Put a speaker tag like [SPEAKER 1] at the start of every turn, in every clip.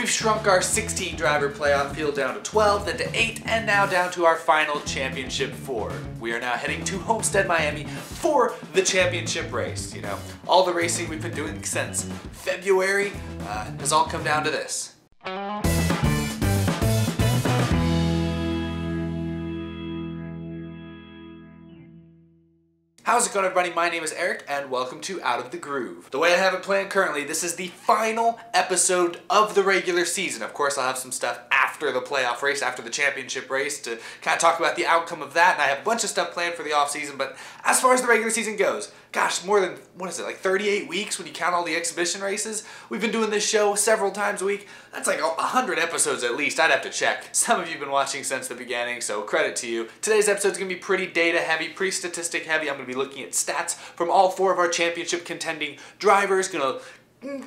[SPEAKER 1] We've shrunk our 16 driver playoff field down to 12, then to 8, and now down to our final championship 4. We are now heading to Homestead, Miami for the championship race. You know, all the racing we've been doing since February uh, has all come down to this. How's it going everybody? My name is Eric and welcome to Out of the Groove. The way I have it planned currently, this is the final episode of the regular season. Of course, I'll have some stuff after the playoff race, after the championship race to kind of talk about the outcome of that. And I have a bunch of stuff planned for the off season, but as far as the regular season goes, gosh, more than, what is it, like 38 weeks when you count all the exhibition races? We've been doing this show several times a week. That's like 100 episodes at least. I'd have to check. Some of you have been watching since the beginning, so credit to you. Today's episode is going to be pretty data heavy, pretty statistic heavy. I'm going to be looking at stats from all four of our championship contending drivers. Going to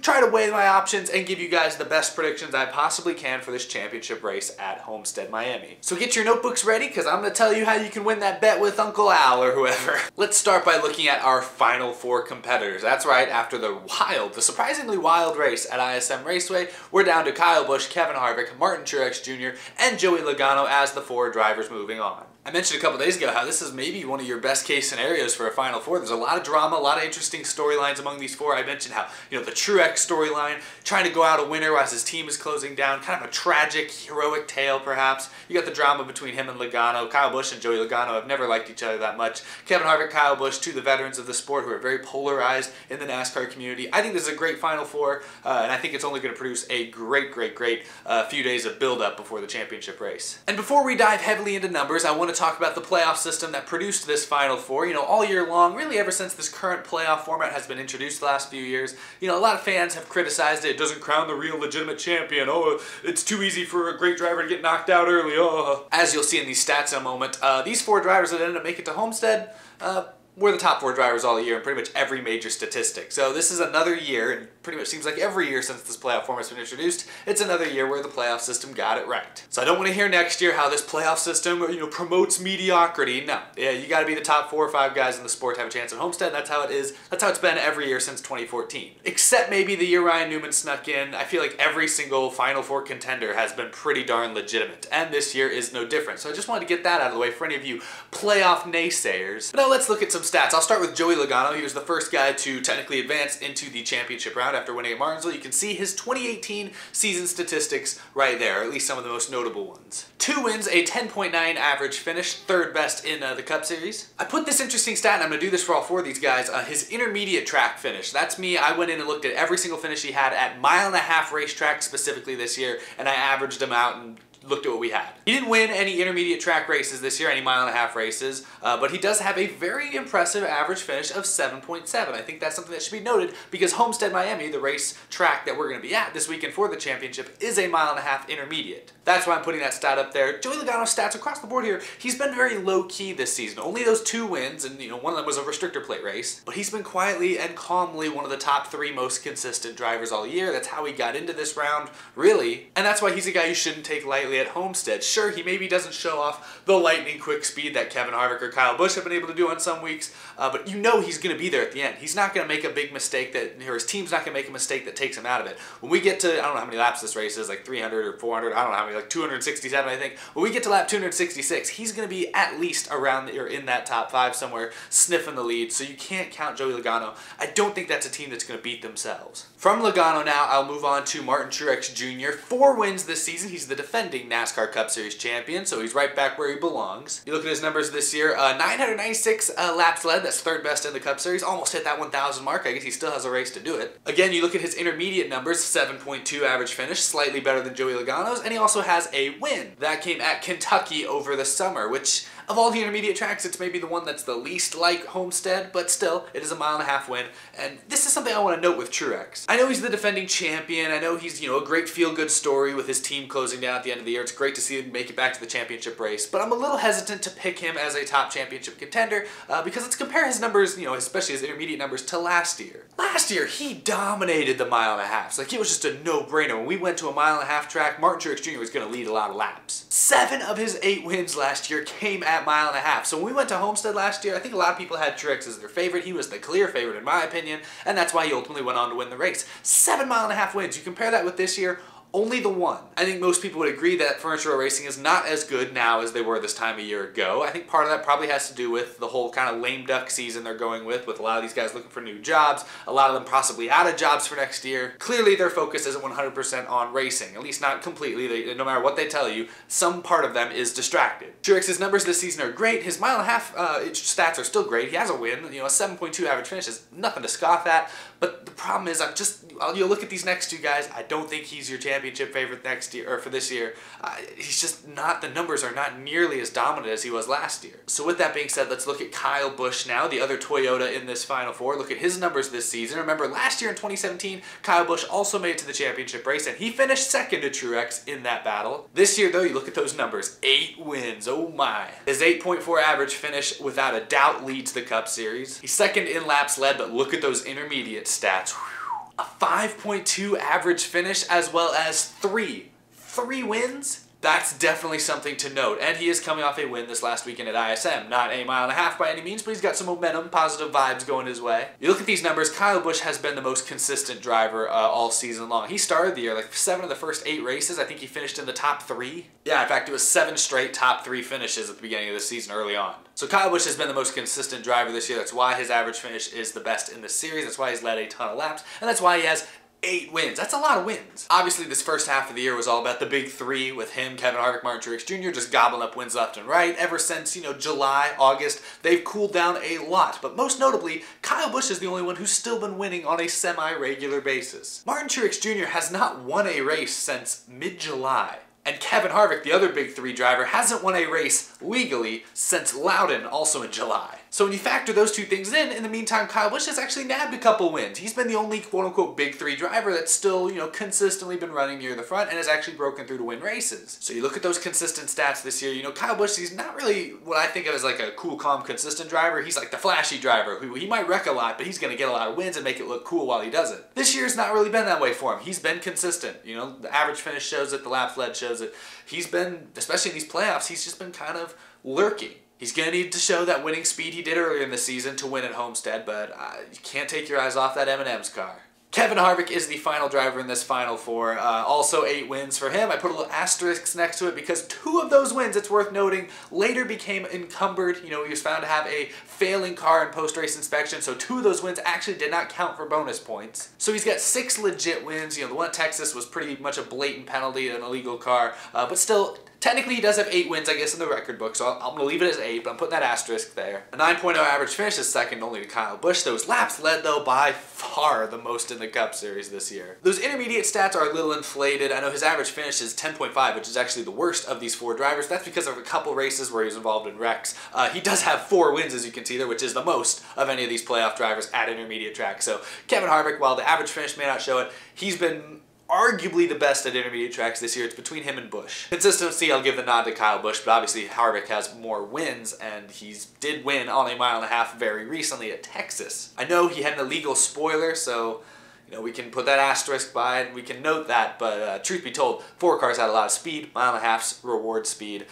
[SPEAKER 1] try to weigh my options and give you guys the best predictions I possibly can for this championship race at Homestead, Miami. So get your notebooks ready because I'm going to tell you how you can win that bet with Uncle Al or whoever. Let's start by looking at our final four competitors. That's right, after the wild, the surprisingly wild race at ISM Raceway, we're down to Kyle Busch, Kevin Harvick, Martin Truex Jr., and Joey Logano as the four drivers moving on. I mentioned a couple days ago how this is maybe one of your best case scenarios for a Final Four. There's a lot of drama, a lot of interesting storylines among these four. I mentioned how, you know, the Truex storyline, trying to go out a winner as his team is closing down, kind of a tragic, heroic tale perhaps. You got the drama between him and Logano. Kyle Busch and Joey Logano have never liked each other that much. Kevin Harvick, Kyle Busch, two of the veterans of the sport who are very polarized in the NASCAR community. I think this is a great Final Four, uh, and I think it's only going to produce a great, great, great uh, few days of build-up before the championship race. And before we dive heavily into numbers, I want to talk about the playoff system that produced this Final Four. You know, all year long, really ever since this current playoff format has been introduced the last few years, you know, a lot of fans have criticized it. It doesn't crown the real legitimate champion. Oh, it's too easy for a great driver to get knocked out early. Oh. As you'll see in these stats in a moment, uh, these four drivers that ended up making it to Homestead, uh, we're the top four drivers all year in pretty much every major statistic. So this is another year, and pretty much seems like every year since this playoff format's been introduced, it's another year where the playoff system got it right. So I don't want to hear next year how this playoff system, you know, promotes mediocrity. No, yeah, you got to be the top four or five guys in the sport to have a chance at Homestead. That's how it is. That's how it's been every year since 2014. Except maybe the year Ryan Newman snuck in. I feel like every single Final Four contender has been pretty darn legitimate, and this year is no different. So I just wanted to get that out of the way for any of you playoff naysayers. But now let's look at some stats. I'll start with Joey Logano. He was the first guy to technically advance into the championship round after winning at Martinsville. You can see his 2018 season statistics right there, at least some of the most notable ones. Two wins, a 10.9 average finish, third best in uh, the Cup Series. I put this interesting stat, and I'm going to do this for all four of these guys, uh, his intermediate track finish. That's me. I went in and looked at every single finish he had at mile and a half racetrack specifically this year, and I averaged them out and looked at what we had. He didn't win any intermediate track races this year, any mile and a half races, uh, but he does have a very impressive average finish of 7.7. I think that's something that should be noted because Homestead Miami, the race track that we're going to be at this weekend for the championship, is a mile and a half intermediate. That's why I'm putting that stat up there. Joey Logano's stats across the board here, he's been very low-key this season. Only those two wins, and you know one of them was a restrictor plate race, but he's been quietly and calmly one of the top three most consistent drivers all year. That's how he got into this round, really, and that's why he's a guy you shouldn't take lightly at Homestead. Sure, he maybe doesn't show off the lightning quick speed that Kevin Harvick or Kyle Busch have been able to do on some weeks, uh, but you know he's going to be there at the end. He's not going to make a big mistake that, or his team's not going to make a mistake that takes him out of it. When we get to, I don't know how many laps this race is, like 300 or 400, I don't know how many, like 267 I think. When we get to lap 266, he's going to be at least around the, or in that top five somewhere, sniffing the lead, so you can't count Joey Logano. I don't think that's a team that's going to beat themselves. From Logano now, I'll move on to Martin Truex Jr. Four wins this season. He's the defending NASCAR Cup Series champion, so he's right back where he belongs. You look at his numbers this year, uh, 996 uh, laps led, that's third best in the Cup Series, almost hit that 1,000 mark. I guess he still has a race to do it. Again, you look at his intermediate numbers, 7.2 average finish, slightly better than Joey Logano's, and he also has a win. That came at Kentucky over the summer, which of all the intermediate tracks, it's maybe the one that's the least like Homestead, but still, it is a mile and a half win, and this is something I want to note with Truex. I know he's the defending champion, I know he's, you know, a great feel-good story with his team closing down at the end of the year, it's great to see him make it back to the championship race, but I'm a little hesitant to pick him as a top championship contender, uh, because let's compare his numbers, you know, especially his intermediate numbers, to last year. Last year, he dominated the mile and a half. Like, it was just a no-brainer. When we went to a mile and a half track, Martin Truex Jr. was going to lead a lot of laps. Seven of his eight wins last year came at mile and a half. So when we went to Homestead last year, I think a lot of people had Truex as their favorite. He was the clear favorite in my opinion, and that's why he ultimately went on to win the race. Seven mile and a half wins. You compare that with this year, Only the one. I think most people would agree that Furniture Row Racing is not as good now as they were this time a year ago. I think part of that probably has to do with the whole kind of lame duck season they're going with, with a lot of these guys looking for new jobs, a lot of them possibly out of jobs for next year. Clearly, their focus isn't 100% on racing, at least not completely. They, no matter what they tell you, some part of them is distracted. Truex's numbers this season are great. His mile and a half uh, stats are still great. He has a win. You know, a 7.2 average finish is nothing to scoff at. But the problem is, I'm just, you look at these next two guys. I don't think he's your championship favorite next year or for this year. Uh, he's just not. The numbers are not nearly as dominant as he was last year. So with that being said, let's look at Kyle Busch now, the other Toyota in this Final Four. Look at his numbers this season. Remember, last year in 2017, Kyle Busch also made it to the championship race, and he finished second to Truex in that battle. This year, though, you look at those numbers: eight wins. Oh my! His 8.4 average finish, without a doubt, leads the Cup Series. He's second in laps led, but look at those intermediate stats. Whew. A 5.2 average finish as well as three, three wins? That's definitely something to note. And he is coming off a win this last weekend at ISM. Not a mile and a half by any means, but he's got some momentum, positive vibes going his way. You look at these numbers, Kyle Busch has been the most consistent driver uh, all season long. He started the year like seven of the first eight races. I think he finished in the top three. Yeah, in fact, it was seven straight top three finishes at the beginning of the season early on. So Kyle Busch has been the most consistent driver this year. That's why his average finish is the best in the series. That's why he's led a ton of laps. And that's why he has eight wins. That's a lot of wins. Obviously, this first half of the year was all about the big three with him, Kevin Harvick, Martin Truex Jr. just gobbling up wins left and right. Ever since, you know, July, August, they've cooled down a lot. But most notably, Kyle Busch is the only one who's still been winning on a semi-regular basis. Martin Truex Jr. has not won a race since mid-July. And Kevin Harvick, the other big three driver, hasn't won a race legally since Loudon, also in July. So when you factor those two things in, in the meantime, Kyle Busch has actually nabbed a couple wins. He's been the only quote-unquote big three driver that's still, you know, consistently been running near the front and has actually broken through to win races. So you look at those consistent stats this year, you know, Kyle Busch, he's not really what I think of as like a cool, calm, consistent driver. He's like the flashy driver who he might wreck a lot, but he's going to get a lot of wins and make it look cool while he does it. This year's not really been that way for him. He's been consistent. You know, the average finish shows it, the lap led shows it. He's been, especially in these playoffs, he's just been kind of lurking. He's going to need to show that winning speed he did earlier in the season to win at Homestead, but uh, you can't take your eyes off that M&M's car. Kevin Harvick is the final driver in this Final Four. Uh, also eight wins for him. I put a little asterisk next to it because two of those wins, it's worth noting, later became encumbered. You know, he was found to have a failing car in post-race inspection, so two of those wins actually did not count for bonus points. So he's got six legit wins. You know, the one at Texas was pretty much a blatant penalty, an illegal car, uh, but still Technically, he does have eight wins, I guess, in the record book, so I'm going to leave it as eight, but I'm putting that asterisk there. A 9.0 average finish is second only to Kyle Busch. Those laps led, though, by far the most in the Cup Series this year. Those intermediate stats are a little inflated. I know his average finish is 10.5, which is actually the worst of these four drivers. That's because of a couple races where he was involved in wrecks. Uh, he does have four wins, as you can see there, which is the most of any of these playoff drivers at intermediate tracks. So Kevin Harvick, while the average finish may not show it, he's been arguably the best at intermediate tracks this year. It's between him and Busch. Consistency, I'll give the nod to Kyle Busch, but obviously Harvick has more wins, and he did win on a mile and a half very recently at Texas. I know he had an illegal spoiler, so you know, we can put that asterisk by it, we can note that, but uh, truth be told, four cars had a lot of speed, mile and a half's reward speed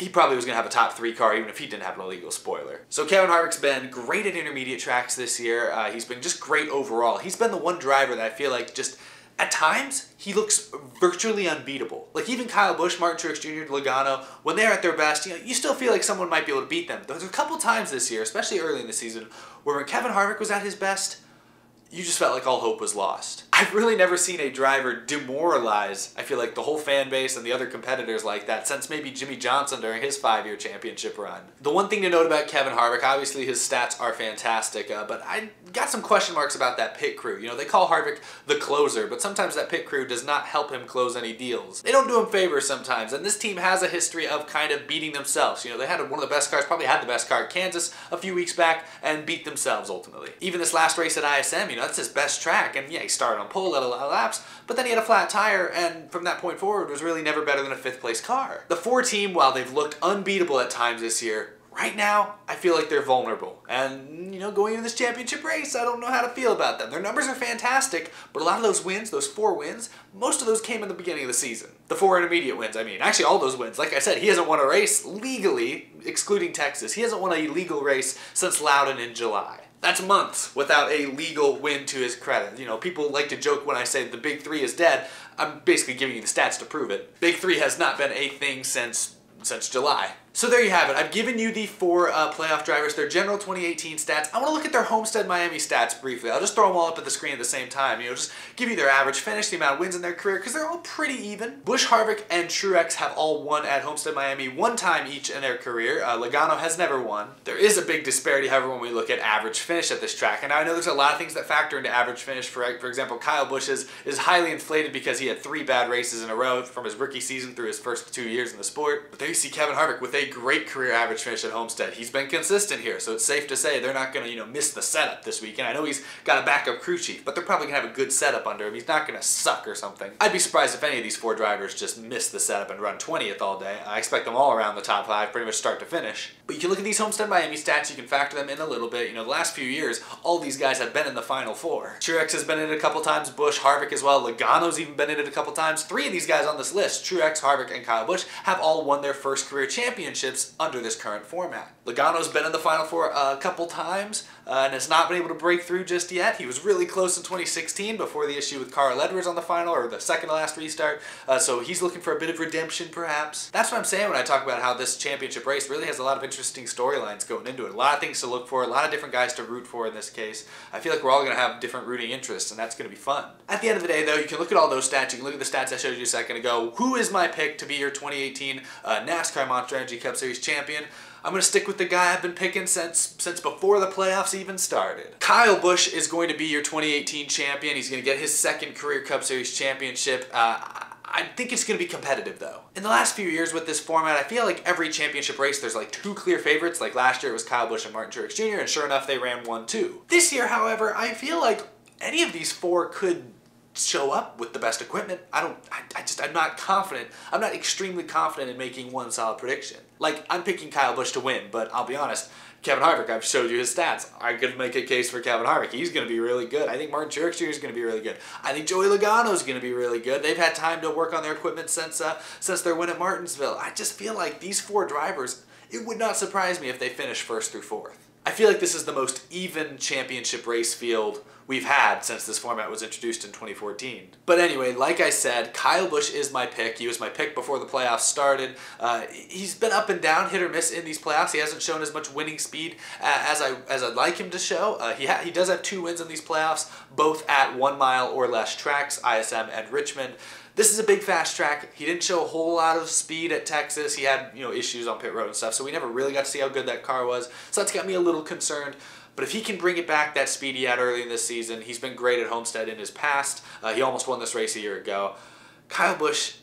[SPEAKER 1] he probably was going to have a top three car even if he didn't have an illegal spoiler. So Kevin Harvick's been great at intermediate tracks this year. Uh, he's been just great overall. He's been the one driver that I feel like just at times, he looks virtually unbeatable. Like even Kyle Busch, Martin Truex Jr., Logano, when they're at their best, you know, you still feel like someone might be able to beat them. There's a couple times this year, especially early in the season, where when Kevin Harvick was at his best, you just felt like all hope was lost. I've really never seen a driver demoralize, I feel like, the whole fan base and the other competitors like that since maybe Jimmie Johnson during his five-year championship run. The one thing to note about Kevin Harvick, obviously his stats are fantastic, uh, but I got some question marks about that pit crew. You know, they call Harvick the closer, but sometimes that pit crew does not help him close any deals. They don't do him favors sometimes, and this team has a history of kind of beating themselves. You know, they had one of the best cars, probably had the best car at Kansas a few weeks back, and beat themselves ultimately. Even this last race at ISM, you know, that's his best track, and yeah, he started on pole, led a lot of laps, but then he had a flat tire, and from that point forward was really never better than a fifth place car. The four team, while they've looked unbeatable at times this year, right now, I feel like they're vulnerable. And, you know, going into this championship race, I don't know how to feel about them. Their numbers are fantastic, but a lot of those wins, those four wins, most of those came in the beginning of the season. The four intermediate wins, I mean. Actually, all those wins. Like I said, he hasn't won a race legally, excluding Texas. He hasn't won a legal race since Loudon in July. That's months without a legal win to his credit. You know, people like to joke when I say the big three is dead. I'm basically giving you the stats to prove it. Big three has not been a thing since since July. So there you have it. I've given you the four uh, playoff drivers, their general 2018 stats. I want to look at their Homestead Miami stats briefly. I'll just throw them all up at the screen at the same time. You know, just give you their average finish, the amount of wins in their career, because they're all pretty even. Busch Harvick and Truex have all won at Homestead Miami one time each in their career. Uh, Logano has never won. There is a big disparity, however, when we look at average finish at this track. And I know there's a lot of things that factor into average finish. For, for example, Kyle Busch is, is highly inflated because he had three bad races in a row from his rookie season through his first two years in the sport. But there you see Kevin Harvick with a great career average finish at Homestead. He's been consistent here, so it's safe to say they're not going to, you know, miss the setup this weekend. I know he's got a backup crew chief, but they're probably going to have a good setup under him. He's not going to suck or something. I'd be surprised if any of these four drivers just miss the setup and run 20th all day. I expect them all around the top five, pretty much start to finish. But you can look at these Homestead Miami stats, you can factor them in a little bit. You know, the last few years, all these guys have been in the Final Four. Truex has been in it a couple times, Busch, Harvick as well. Logano's even been in it a couple times. Three of these guys on this list, Truex, Harvick, and Kyle Busch, have all won their first career championships under this current format. Logano's been in the Final Four a couple times uh, and has not been able to break through just yet. He was really close in 2016 before the issue with Carl Edwards on the final, or the second to last restart, uh, so he's looking for a bit of redemption perhaps. That's what I'm saying when I talk about how this championship race really has a lot of interesting storylines going into it. A lot of things to look for, a lot of different guys to root for in this case. I feel like we're all going to have different rooting interests, and that's going to be fun. At the end of the day, though, you can look at all those stats. You can look at the stats I showed you a second ago. Who is my pick to be your 2018 uh, NASCAR Monster Energy Cup Series champion? I'm going to stick with the guy I've been picking since since before the playoffs even started. Kyle Busch is going to be your 2018 champion. He's going to get his second career Cup Series championship. Uh, I think it's going to be competitive though. In the last few years with this format, I feel like every championship race there's like two clear favorites. Like last year it was Kyle Busch and Martin Truex Jr. and sure enough they ran 1-2. This year, however, I feel like any of these four could show up with the best equipment. I don't, I, I, just, I'm not confident. I'm not extremely confident in making one solid prediction. Like, I'm picking Kyle Busch to win, but I'll be honest, Kevin Harvick, I've showed you his stats. I could make a case for Kevin Harvick. He's going to be really good. I think Martin Truex Jr. is going to be really good. I think Joey Logano is going to be really good. They've had time to work on their equipment since uh, since their win at Martinsville. I just feel like these four drivers, it would not surprise me if they finish first through fourth. I feel like this is the most even championship race field we've had since this format was introduced in 2014. But anyway, like I said, Kyle Busch is my pick. He was my pick before the playoffs started. Uh, he's been up and down, hit or miss in these playoffs. He hasn't shown as much winning speed as I as I'd like him to show. Uh, he he does have two wins in these playoffs, both at one mile or less tracks, ISM and Richmond. This is a big fast track. He didn't show a whole lot of speed at Texas. He had, you know, issues on pit road and stuff, so we never really got to see how good that car was. So that's got me a little concerned. But if he can bring it back that speed he had early in this season, he's been great at Homestead in his past. Uh, he almost won this race a year ago. Kyle Busch,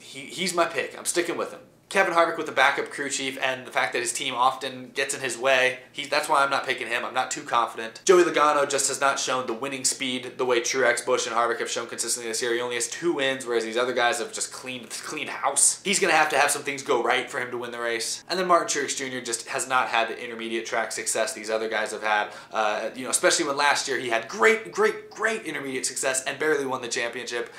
[SPEAKER 1] he, he's my pick. I'm sticking with him. Kevin Harvick with the backup crew chief and the fact that his team often gets in his way, he, that's why I'm not picking him. I'm not too confident. Joey Logano just has not shown the winning speed the way Truex, Busch, and Harvick have shown consistently this year. He only has two wins, whereas these other guys have just cleaned cleaned house. He's going to have to have some things go right for him to win the race. And then Martin Truex Jr. just has not had the intermediate track success these other guys have had. Uh, you know, especially when last year he had great, great, great intermediate success and barely won the championship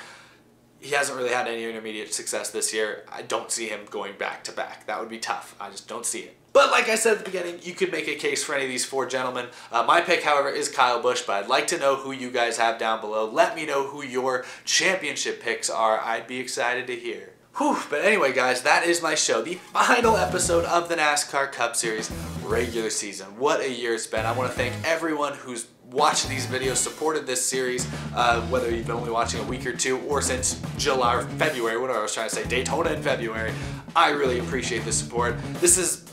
[SPEAKER 1] he hasn't really had any intermediate success this year. I don't see him going back to back. That would be tough. I just don't see it. But like I said at the beginning, you could make a case for any of these four gentlemen. Uh, my pick, however, is Kyle Busch, but I'd like to know who you guys have down below. Let me know who your championship picks are. I'd be excited to hear. Whew, but anyway, guys, that is my show. The final episode of the NASCAR Cup Series regular season. What a year it's been. I want to thank everyone who's watched these videos, supported this series, uh, whether you've been only watching a week or two or since July or February, whatever I was trying to say, Daytona in February. I really appreciate the support. This is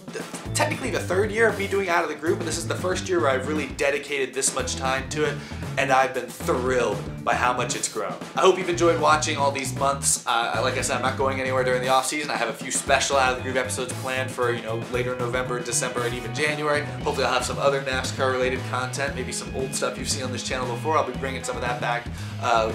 [SPEAKER 1] technically the third year of me doing Out of the Groove, and this is the first year where I've really dedicated this much time to it, and I've been thrilled by how much it's grown. I hope you've enjoyed watching all these months. Uh, like I said, I'm not going anywhere during the off season. I have a few special Out of the Groove episodes planned for, you know, later in November, December, and even January. Hopefully I'll have some other NASCAR related content, maybe some old stuff you've seen on this channel before. I'll be bringing some of that back. Uh,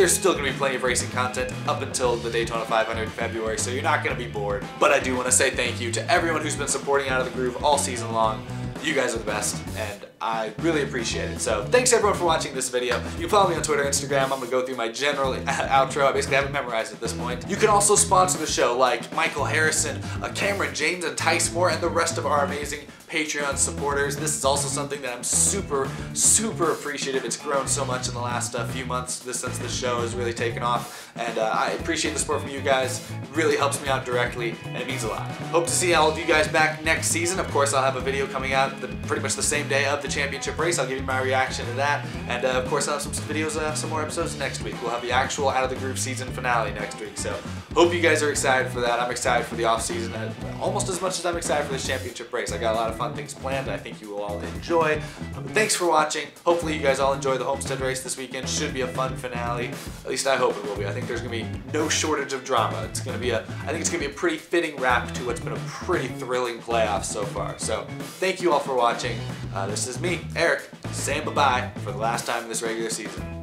[SPEAKER 1] there's still going to be plenty of racing content up until the Daytona 500 in February, so you're not going to be bored. But I do want to say thank you to everyone who's been supporting Out of the Groove all season long. You guys are the best, and I really appreciate it. So thanks everyone for watching this video. You follow me on Twitter, Instagram. I'm gonna go through my general outro. I basically haven't memorized at this point. You can also sponsor the show like Michael Harrison, uh, Cameron James, and Tice Moore, and the rest of our amazing Patreon supporters. This is also something that I'm super, super appreciative. It's grown so much in the last uh, few months this, since the show has really taken off, and uh, I appreciate the support from you guys. It really helps me out directly, and it means a lot. Hope to see all of you guys back next season. Of course, I'll have a video coming out the, pretty much the same day of the championship race. I'll give you my reaction to that, and uh, of course, I'll have some videos, uh, some more episodes next week. We'll have the actual Out of the Groove season finale next week, so hope you guys are excited for that. I'm excited for the off season, uh, almost as much as I'm excited for this championship race. I got a lot of fun things planned. I think you will all enjoy. Thanks for watching. Hopefully you guys all enjoy the Homestead race this weekend. Should be a fun finale. At least I hope it will be. I think there's gonna be no shortage of drama. It's gonna be a, I think it's gonna be a pretty fitting wrap to what's been a pretty thrilling playoff so far. So thank you all for watching. Uh, this is me, Eric, saying bye-bye for the last time in this regular season.